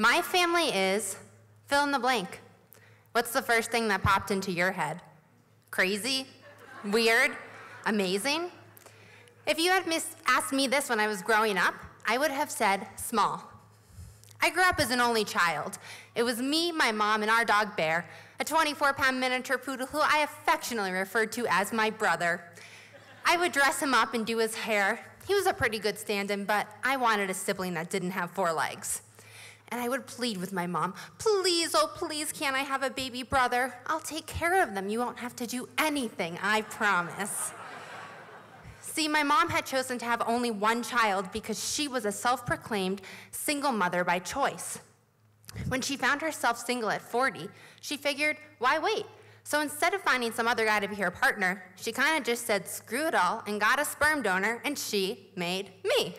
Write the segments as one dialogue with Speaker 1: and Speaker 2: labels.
Speaker 1: My family is fill in the blank. What's the first thing that popped into your head? Crazy? Weird? Amazing? If you had asked me this when I was growing up, I would have said small. I grew up as an only child. It was me, my mom, and our dog Bear, a 24 pound miniature poodle who I affectionately referred to as my brother. I would dress him up and do his hair. He was a pretty good stand in, but I wanted a sibling that didn't have four legs. And I would plead with my mom, please, oh, please, can't I have a baby brother? I'll take care of them. You won't have to do anything, I promise. See, my mom had chosen to have only one child because she was a self proclaimed single mother by choice. When she found herself single at 40, she figured, why wait? So instead of finding some other guy to be her partner, she kind of just said, screw it all, and got a sperm donor, and she made me.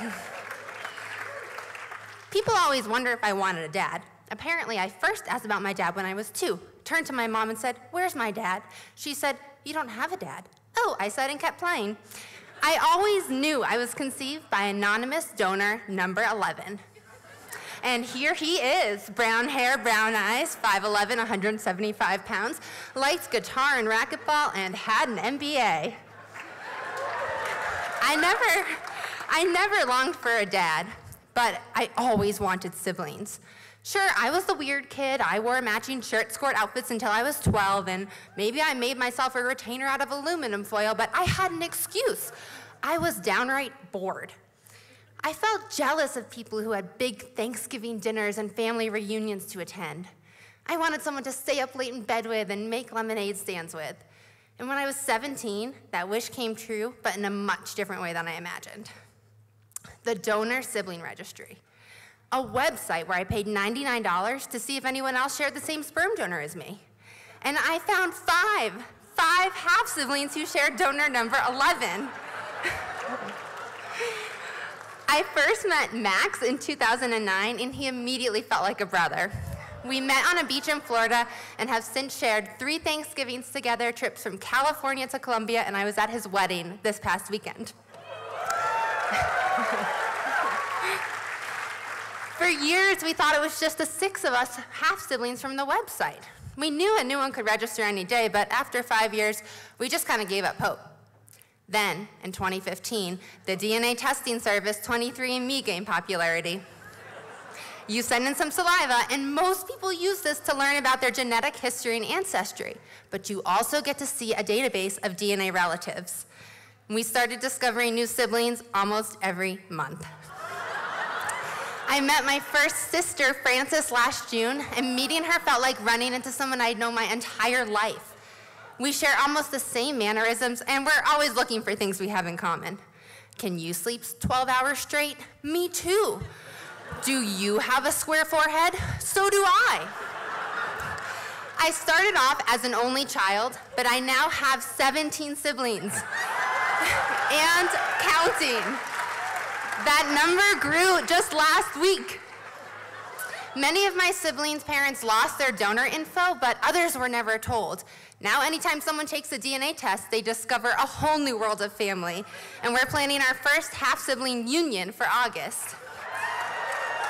Speaker 1: People always wonder if I wanted a dad. Apparently, I first asked about my dad when I was two. Turned to my mom and said, Where's my dad? She said, You don't have a dad. Oh, I said and kept playing. I always knew I was conceived by anonymous donor number 11. And here he is brown hair, brown eyes, 5'11, 175 pounds, likes guitar and racquetball, and had an MBA. I never, I never longed for a dad but I always wanted siblings. Sure, I was the weird kid. I wore matching shirt skirt outfits until I was 12, and maybe I made myself a retainer out of aluminum foil, but I had an excuse. I was downright bored. I felt jealous of people who had big Thanksgiving dinners and family reunions to attend. I wanted someone to stay up late in bed with and make lemonade stands with. And when I was 17, that wish came true, but in a much different way than I imagined the Donor Sibling Registry, a website where I paid $99 to see if anyone else shared the same sperm donor as me. And I found five, five half siblings who shared donor number 11. I first met Max in 2009, and he immediately felt like a brother. We met on a beach in Florida and have since shared three Thanksgivings together, trips from California to Colombia, and I was at his wedding this past weekend. For years, we thought it was just the six of us half siblings from the website. We knew a new one could register any day, but after five years, we just kind of gave up hope. Then, in 2015, the DNA testing service 23andMe gained popularity. You send in some saliva, and most people use this to learn about their genetic history and ancestry, but you also get to see a database of DNA relatives. We started discovering new siblings almost every month. I met my first sister, Frances, last June, and meeting her felt like running into someone I'd known my entire life. We share almost the same mannerisms, and we're always looking for things we have in common. Can you sleep 12 hours straight? Me too. Do you have a square forehead? So do I. I started off as an only child, but I now have 17 siblings and counting. That number grew just last week. Many of my siblings' parents lost their donor info, but others were never told. Now, anytime someone takes a DNA test, they discover a whole new world of family. And we're planning our first half sibling union for August.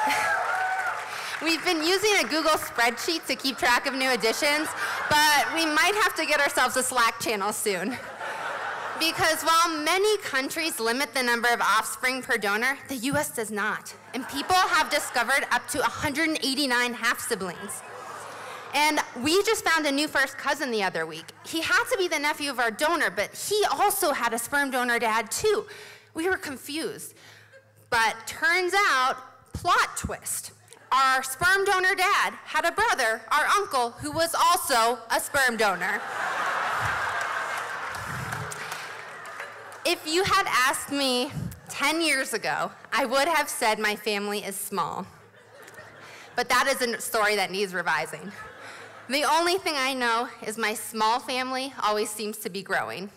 Speaker 1: We've been using a Google spreadsheet to keep track of new additions, but we might have to get ourselves a Slack channel soon. Because while many countries limit the number of offspring per donor, the US does not. And people have discovered up to 189 half siblings. And we just found a new first cousin the other week. He had to be the nephew of our donor, but he also had a sperm donor dad too. We were confused. But turns out, plot twist. Our sperm donor dad had a brother, our uncle, who was also a sperm donor. If you had asked me 10 years ago, I would have said my family is small. But that is a story that needs revising. The only thing I know is my small family always seems to be growing.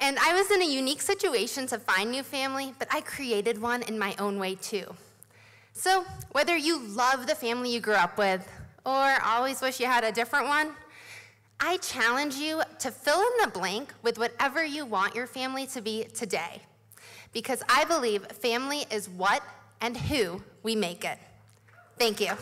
Speaker 1: And I was in a unique situation to find new family, but I created one in my own way too. So, whether you love the family you grew up with or always wish you had a different one, I challenge you to fill in the blank with whatever you want your family to be today. Because I believe family is what and who we make it. Thank you.